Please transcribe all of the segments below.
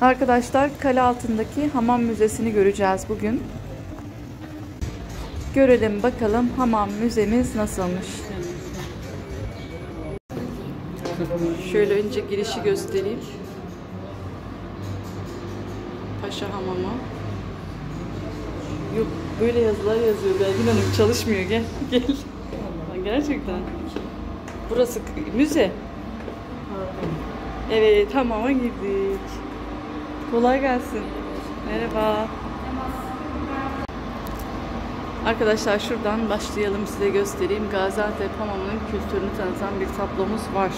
Arkadaşlar kale altındaki hamam müzesini göreceğiz bugün. Görelim bakalım hamam müzemiz nasılmış. Şöyle önce girişi göstereyim. Paşa Hamamı. Yok böyle yazılar yazıyor. Belgin Hanım çalışmıyor. Gel gel. Gerçekten. Burası müze. Evet hamama girdik. Kolay gelsin. Merhaba. Arkadaşlar şuradan başlayalım size göstereyim. Gaziantep hamamının kültürünü tanıtan bir tablomuz var.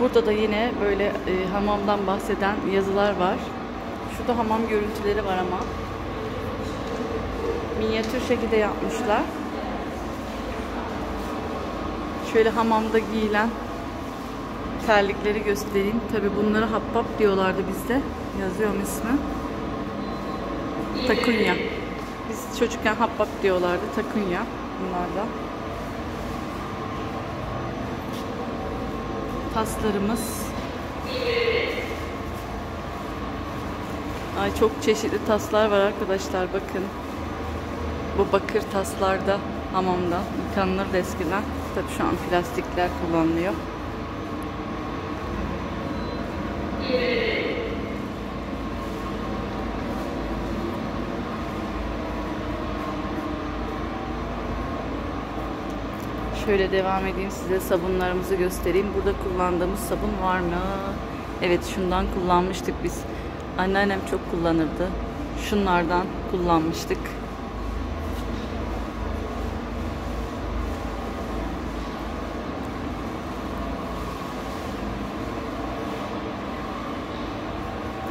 Burada da yine böyle e, hamamdan bahseden yazılar var. Şurada hamam görüntüleri var ama. Minyatür şekilde yapmışlar. Şöyle hamamda giyilen terlikleri göstereyim. Tabi bunları happap diyorlardı bizde. Yazıyorum ismi. Takunya. Biz çocukken happap diyorlardı. Takunya bunlar da. Taslarımız. Ay çok çeşitli taslar var arkadaşlar bakın. Bu bakır taslarda hamamda yıkanılırdı eskiden. Tabi şu an plastikler kullanılıyor. Şöyle devam edeyim size sabunlarımızı göstereyim. Burada kullandığımız sabun var mı? Evet şundan kullanmıştık biz. Anneannem çok kullanırdı. Şunlardan kullanmıştık.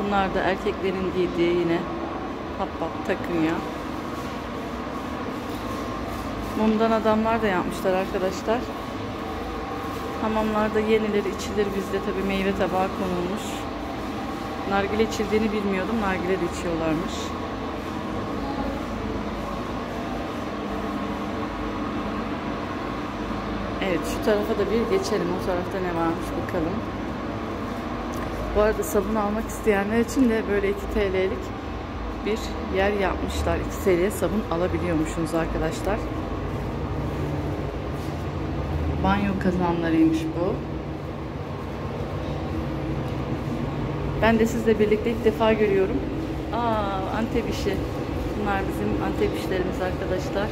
Bunlar da erkeklerin giydiği yine happap takınya. Mumdan adamlar da yapmışlar arkadaşlar. Hamamlarda yenilir, içilir bizde tabi meyve tabağı konulmuş. Nargile içildiğini bilmiyordum. Nargile de içiyorlarmış. Evet şu tarafa da bir geçelim. O tarafta ne varmış bakalım. Bu arada sabun almak isteyenler için de böyle 2 TL'lik bir yer yapmışlar. 2 TL'ye sabun alabiliyormuşsunuz arkadaşlar. Banyo kazanlarıymış bu. Ben de sizle birlikte ilk defa görüyorum. Aa, Antep işi. Bunlar bizim Antep işlerimiz arkadaşlar.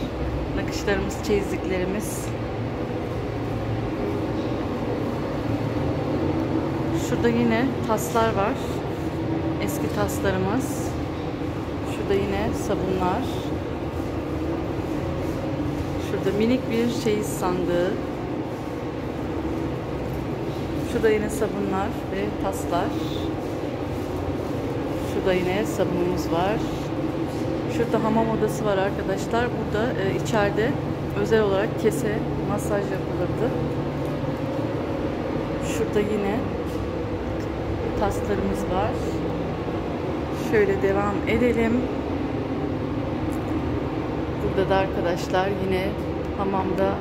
Nakışlarımız, çeyizliklerimiz. Şurada yine taslar var. Eski taslarımız. Şurada yine sabunlar. Şurada minik bir çeyiz sandığı. Şurada yine sabunlar ve taslar. Şurada yine sabunumuz var. Şurada hamam odası var arkadaşlar. Burada e, içeride özel olarak kese masaj yapılırdı. Şurada yine taslarımız var. Şöyle devam edelim. Burada da arkadaşlar yine hamamda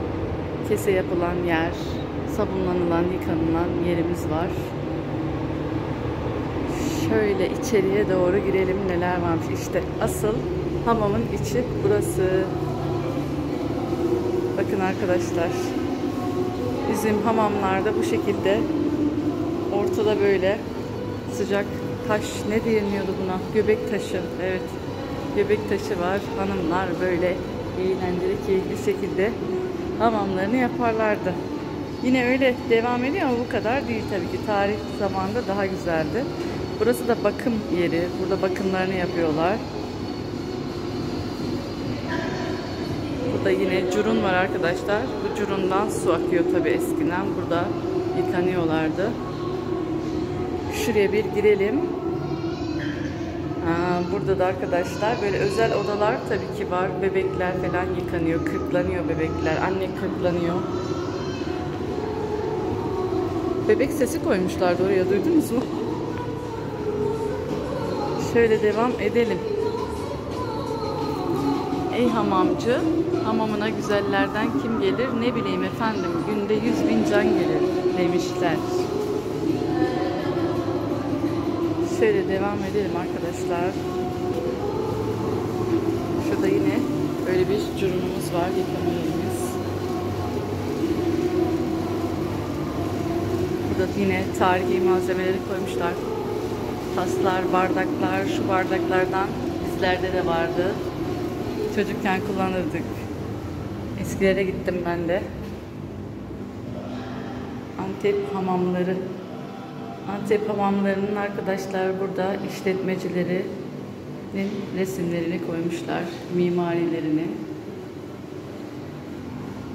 kese yapılan yer, sabunlanılan, yıkanılan yerimiz var. Şöyle içeriye doğru girelim neler varmış. İşte asıl hamamın içi burası. Bakın arkadaşlar. Bizim hamamlarda bu şekilde ortada böyle sıcak taş ne diyemiyordu buna? Göbek taşı. Evet. Göbek taşı var. Hanımlar böyle eğlenceli, keyifli şekilde hamamlarını yaparlardı. Yine öyle devam ediyor ama bu kadar değil tabii ki. Tarih zamanında daha güzeldi. Burası da bakım yeri. Burada bakımlarını yapıyorlar. Burada yine curun var arkadaşlar. Bu curundan su akıyor tabii eskiden. Burada yıkanıyorlardı. Şuraya bir girelim. Burada da arkadaşlar böyle özel odalar tabii ki var. Bebekler falan yıkanıyor, kırklanıyor bebekler. Anne kırklanıyor. Bebek sesi koymuşlardı oraya duydunuz mu? Şöyle devam edelim. Ey hamamcı, hamamına güzellerden kim gelir ne bileyim efendim günde yüz bin can gelir demişler. Şöyle devam edelim arkadaşlar. Şurada yine böyle bir curunumuz var. Yıkama yerimiz. Burada yine tarihi malzemeleri koymuşlar. Taslar, bardaklar, şu bardaklardan bizlerde de vardı. Çocukken kullanırdık. Eskilere gittim ben de. Antep hamamları. Antep hamamlarının arkadaşlar burada işletmecilerinin resimlerini koymuşlar. Mimarilerini.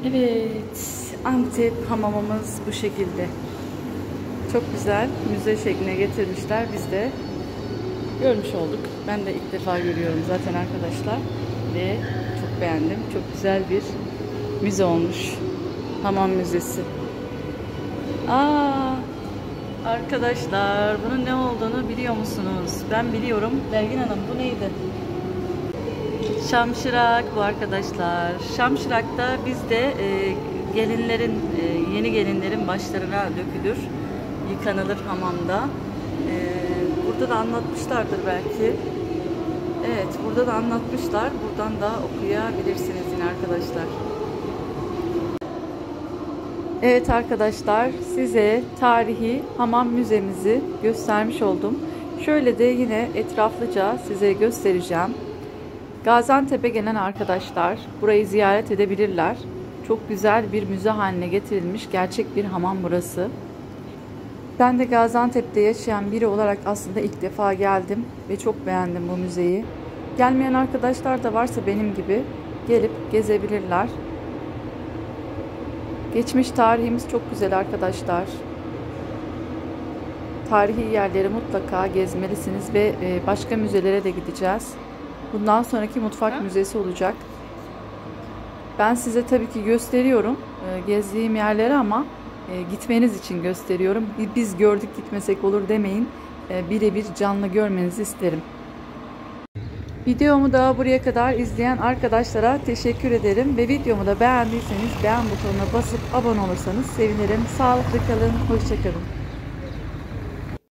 Evet. Antep hamamımız bu şekilde. Çok güzel. Müze şekline getirmişler. Biz de görmüş olduk. Ben de ilk defa görüyorum zaten arkadaşlar. Ve çok beğendim. Çok güzel bir müze olmuş. Hamam müzesi. Aa, arkadaşlar bunun ne olduğunu biliyor musunuz? Ben biliyorum. Belgin Hanım bu neydi? Şamşırak bu arkadaşlar. Şamşırak'ta bizde e, gelinlerin, e, yeni gelinlerin başlarına dökülür. Yıkanılır hamamda. E, burada da anlatmışlardır belki. Evet, burada da anlatmışlar. Buradan da okuyabilirsiniz yine arkadaşlar. Evet arkadaşlar, size tarihi hamam müzemizi göstermiş oldum. Şöyle de yine etraflıca size göstereceğim. Gaziantep'e gelen arkadaşlar burayı ziyaret edebilirler. Çok güzel bir müze haline getirilmiş gerçek bir hamam burası. Ben de Gaziantep'te yaşayan biri olarak aslında ilk defa geldim ve çok beğendim bu müzeyi. Gelmeyen arkadaşlar da varsa benim gibi gelip gezebilirler. Geçmiş tarihimiz çok güzel arkadaşlar. Tarihi yerleri mutlaka gezmelisiniz ve başka müzelere de gideceğiz. Bundan sonraki mutfak müzesi olacak. Ben size tabii ki gösteriyorum gezdiğim yerleri ama gitmeniz için gösteriyorum. Biz gördük gitmesek olur demeyin. Birebir canlı görmenizi isterim. Videomu da buraya kadar izleyen arkadaşlara teşekkür ederim ve videomu da beğendiyseniz beğen butonuna basıp abone olursanız sevinirim. Sağlıklı kalın, hoşçakalın.